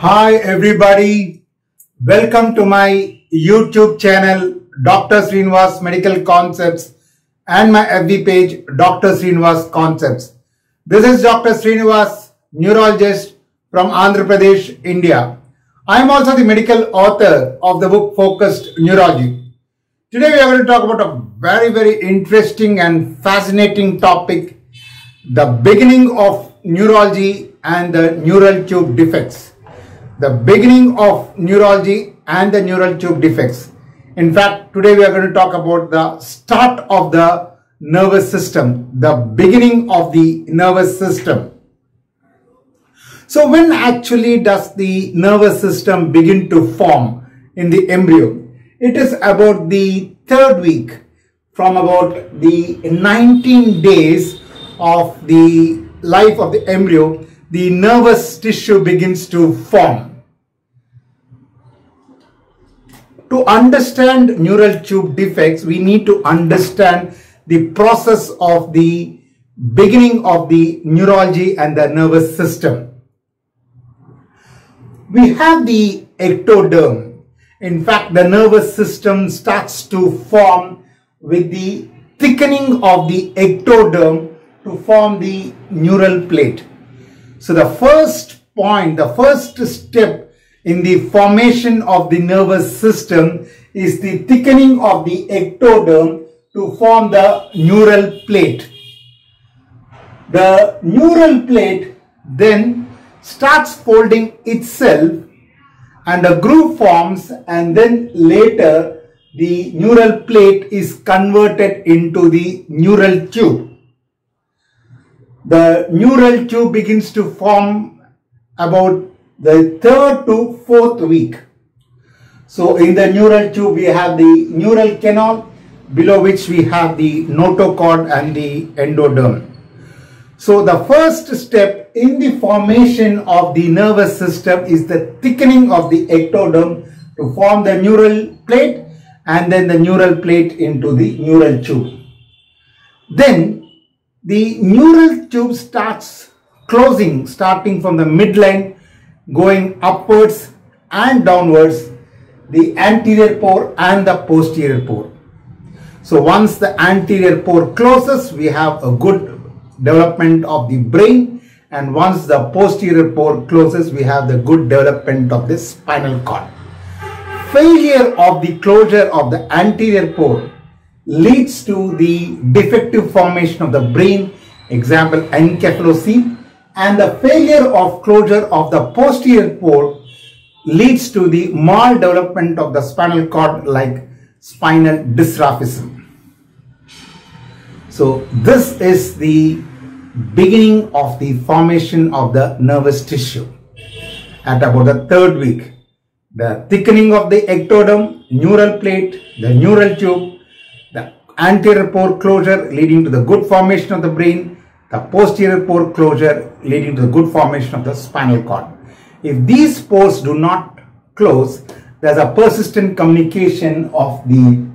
Hi everybody. Welcome to my YouTube channel Dr. Sreenivas Medical Concepts and my FB page Dr. Sreenivas Concepts. This is Dr. Sreenivas, neurologist from Andhra Pradesh, India. I am also the medical author of the book Focused Neurology. Today we are going to talk about a very very interesting and fascinating topic, the beginning of neurology and the neural tube defects the beginning of neurology and the neural tube defects. In fact, today we are going to talk about the start of the nervous system, the beginning of the nervous system. So when actually does the nervous system begin to form in the embryo? It is about the third week from about the 19 days of the life of the embryo, the nervous tissue begins to form. To understand neural tube defects, we need to understand the process of the beginning of the neurology and the nervous system. We have the ectoderm. In fact, the nervous system starts to form with the thickening of the ectoderm to form the neural plate. So the first point, the first step in the formation of the nervous system is the thickening of the ectoderm to form the neural plate. The neural plate then starts folding itself and a groove forms and then later the neural plate is converted into the neural tube. The neural tube begins to form about the third to fourth week. So in the neural tube we have the neural canal below which we have the notochord and the endoderm. So the first step in the formation of the nervous system is the thickening of the ectoderm to form the neural plate and then the neural plate into the neural tube. Then the neural tube starts closing starting from the midline going upwards and downwards the anterior pore and the posterior pore. So once the anterior pore closes, we have a good development of the brain and once the posterior pore closes, we have the good development of the spinal cord. Failure of the closure of the anterior pore leads to the defective formation of the brain, example encephalocele and the failure of closure of the posterior pore leads to the maldevelopment of the spinal cord like spinal dysraphism. So this is the beginning of the formation of the nervous tissue at about the third week. The thickening of the ectoderm, neural plate, the neural tube, the anterior pore closure leading to the good formation of the brain, the posterior pore closure leading to the good formation of the spinal cord. If these pores do not close, there's a persistent communication of the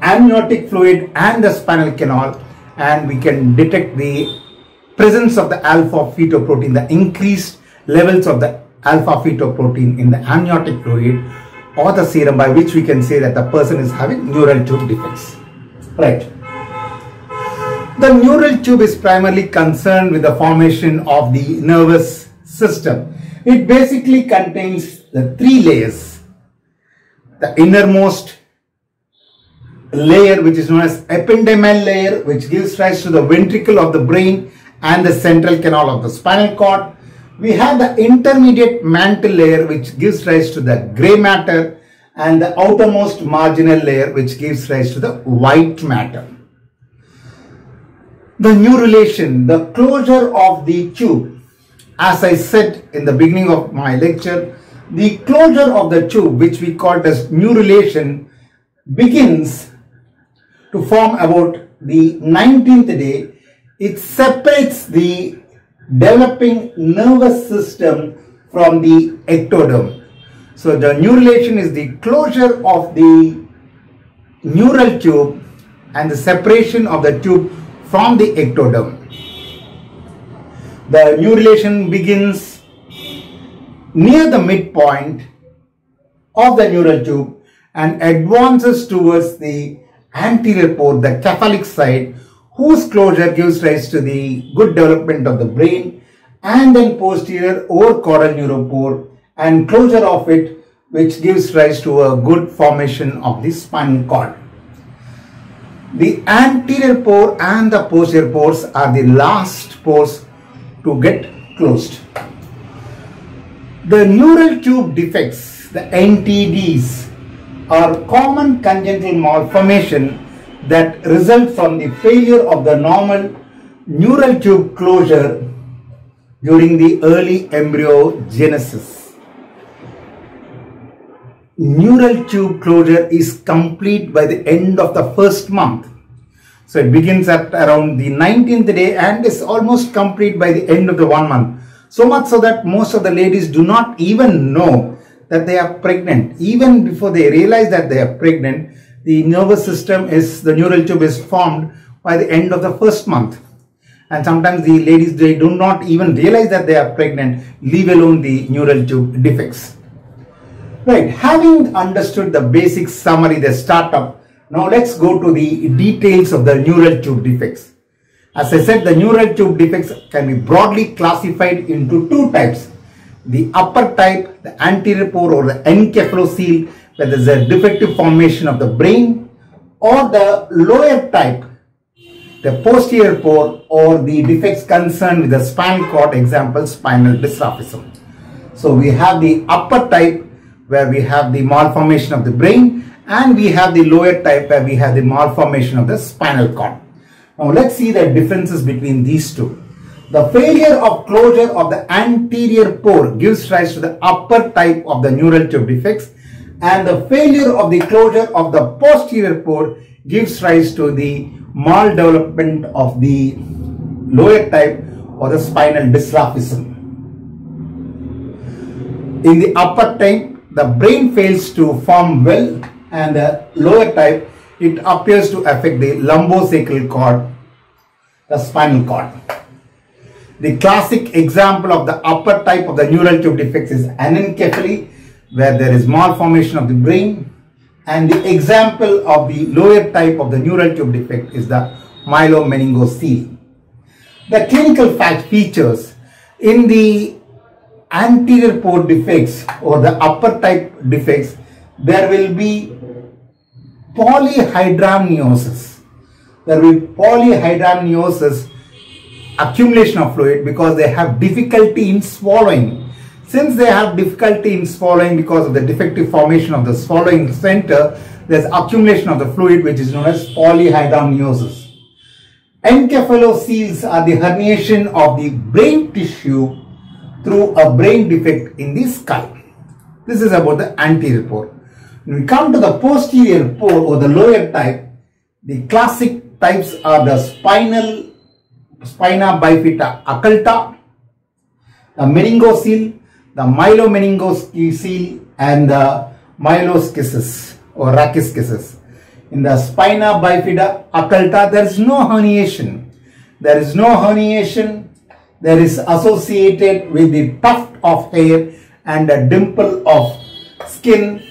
amniotic fluid and the spinal canal and we can detect the presence of the alpha fetoprotein, the increased levels of the alpha fetoprotein in the amniotic fluid or the serum by which we can say that the person is having neural tube defects. Right. The neural tube is primarily concerned with the formation of the nervous system. It basically contains the three layers. The innermost layer which is known as ependymal layer which gives rise to the ventricle of the brain and the central canal of the spinal cord. We have the intermediate mantle layer which gives rise to the gray matter and the outermost marginal layer which gives rise to the white matter the neurulation, the closure of the tube. As I said in the beginning of my lecture, the closure of the tube, which we call as neurulation, begins to form about the 19th day. It separates the developing nervous system from the ectoderm. So the neurulation is the closure of the neural tube and the separation of the tube from the ectoderm. The neurulation begins near the midpoint of the neural tube and advances towards the anterior port, the cephalic side, whose closure gives rise to the good development of the brain and then posterior or caudal neuropore and closure of it which gives rise to a good formation of the spinal cord. The anterior pore and the posterior pores are the last pores to get closed. The neural tube defects, the NTDs, are common congenital malformation that result from the failure of the normal neural tube closure during the early embryogenesis neural tube closure is complete by the end of the first month. So it begins at around the 19th day and is almost complete by the end of the one month. So much so that most of the ladies do not even know that they are pregnant. Even before they realize that they are pregnant, the nervous system is, the neural tube is formed by the end of the first month. And sometimes the ladies, they do not even realize that they are pregnant, leave alone the neural tube defects. Right, having understood the basic summary, the startup, now let's go to the details of the neural tube defects. As I said, the neural tube defects can be broadly classified into two types. The upper type, the anterior pore or the encephalocele, where there is a defective formation of the brain, or the lower type, the posterior pore or the defects concerned with the spinal cord, example spinal dysraphism. So we have the upper type where we have the malformation of the brain and we have the lower type where we have the malformation of the spinal cord. Now let's see the differences between these two. The failure of closure of the anterior pore gives rise to the upper type of the neural tube defects and the failure of the closure of the posterior pore gives rise to the maldevelopment of the lower type or the spinal dysraphism. In the upper type, the brain fails to form well and the lower type it appears to affect the lumbosacral cord, the spinal cord. The classic example of the upper type of the neural tube defects is anencephaly where there is malformation of the brain and the example of the lower type of the neural tube defect is the myelomeningocele. The clinical fact features in the anterior pore defects or the upper type defects, there will be polyhydramnios. There will be polyhydramnios, accumulation of fluid because they have difficulty in swallowing. Since they have difficulty in swallowing because of the defective formation of the swallowing center, there's accumulation of the fluid which is known as polyhydramnios. Encephalocele are the herniation of the brain tissue through a brain defect in the skull. This is about the anterior pore. When we come to the posterior pore or the lower type, the classic types are the spinal spina bifida occulta, the meningocele, the myelomeningocele and the myeloschisis or rachis In the spina bifida occulta, there is no herniation. There is no herniation there is associated with the tuft of hair and a dimple of skin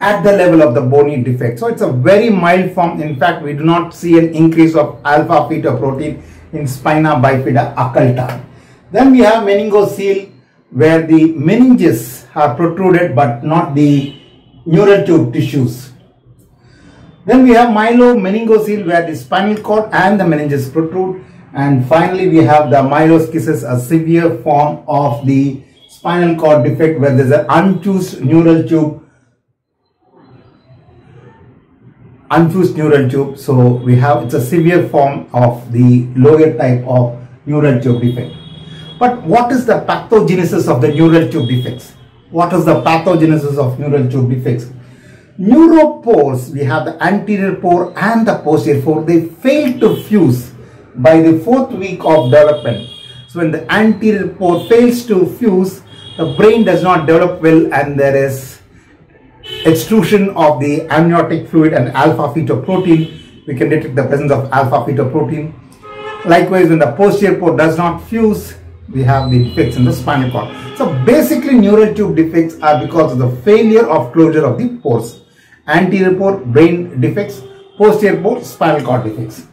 at the level of the bony defect. So it's a very mild form. In fact, we do not see an increase of alpha fetoprotein in spina bifida occulta. Then we have meningocele where the meninges are protruded but not the neural tube tissues. Then we have myelomeningocele where the spinal cord and the meninges protrude and finally, we have the myeloschisis, a severe form of the spinal cord defect where there is an unfused neural tube. Unfused neural tube. So we have, it's a severe form of the lower type of neural tube defect. But what is the pathogenesis of the neural tube defects? What is the pathogenesis of neural tube defects? Neuropores, we have the anterior pore and the posterior pore, they fail to fuse by the fourth week of development. So when the anterior pore fails to fuse, the brain does not develop well and there is extrusion of the amniotic fluid and alpha fetoprotein. We can detect the presence of alpha fetoprotein. Likewise, when the posterior pore does not fuse, we have the defects in the spinal cord. So basically neural tube defects are because of the failure of closure of the pores. Anterior pore brain defects, posterior pore spinal cord defects.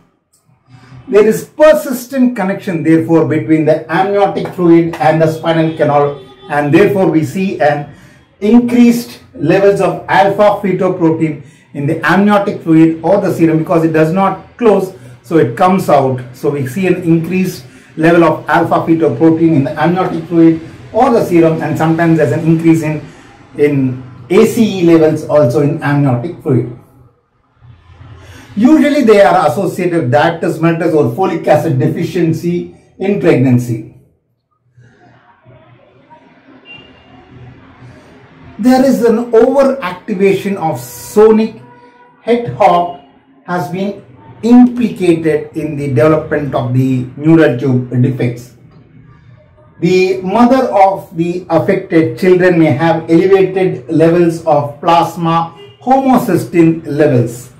There is persistent connection therefore between the amniotic fluid and the spinal canal and therefore we see an increased levels of alpha fetoprotein in the amniotic fluid or the serum because it does not close so it comes out so we see an increased level of alpha fetoprotein in the amniotic fluid or the serum and sometimes there's an increase in in ACE levels also in amniotic fluid. Usually they are associated with diabetes mellitus or folic acid deficiency in pregnancy. There is an overactivation of sonic hedgehog has been implicated in the development of the neural tube defects. The mother of the affected children may have elevated levels of plasma homocysteine levels.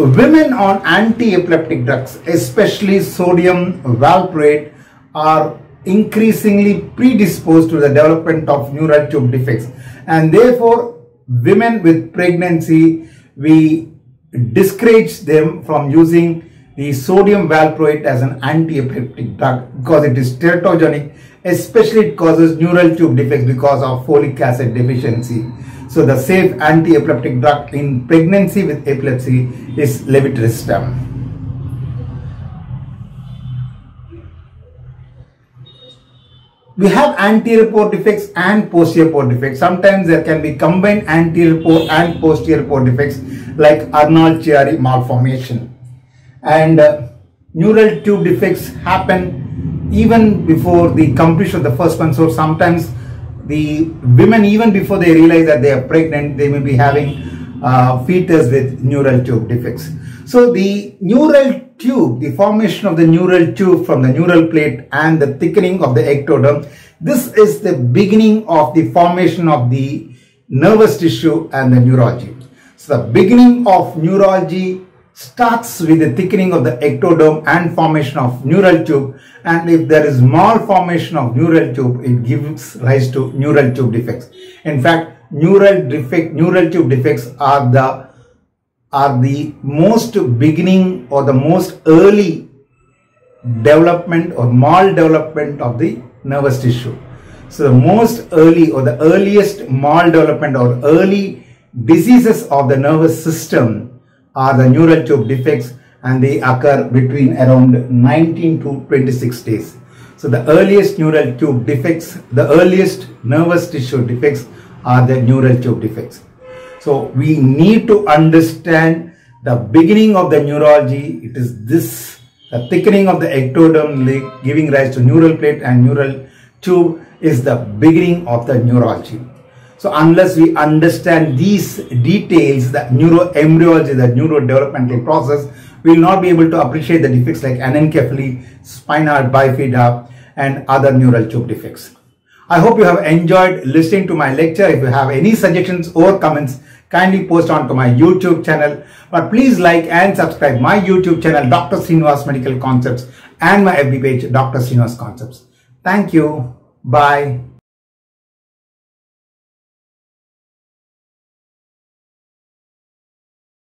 Women on anti-epileptic drugs, especially sodium valproate, are increasingly predisposed to the development of neural tube defects. And therefore women with pregnancy we discourage them from using the sodium valproate as an anti-epileptic drug because it is teratogenic especially it causes neural tube defects because of folic acid deficiency so the safe anti-epileptic drug in pregnancy with epilepsy is levetiracetam we have anterior pore defects and posterior pore defects. Sometimes there can be combined anterior pore and posterior pore defects like Arnold-Chiari malformation. And uh, neural tube defects happen even before the completion of the first one. So sometimes the women even before they realize that they are pregnant, they may be having uh, fetus with neural tube defects. So the neural tube, the formation of the neural tube from the neural plate and the thickening of the ectoderm, this is the beginning of the formation of the nervous tissue and the neurology. So the beginning of neurology starts with the thickening of the ectoderm and formation of neural tube and if there is malformation of neural tube it gives rise to neural tube defects. In fact neural defect neural tube defects are the are the most beginning or the most early development or maldevelopment of the nervous tissue. So the most early or the earliest maldevelopment or early diseases of the nervous system are the neural tube defects and they occur between around 19 to 26 days. So the earliest neural tube defects, the earliest nervous tissue defects are the neural tube defects. So we need to understand the beginning of the neurology. It is this the thickening of the ectoderm giving rise to neural plate and neural tube is the beginning of the neurology. So unless we understand these details, the neuroembryology, the neurodevelopmental process, we will not be able to appreciate the defects like anencephaly, spinal bifida and other neural tube defects. I hope you have enjoyed listening to my lecture. If you have any suggestions or comments, kindly post on to my YouTube channel. But please like and subscribe my YouTube channel, Dr. Sreenivas Medical Concepts and my FB page, Dr. Sreenivas Concepts. Thank you. Bye.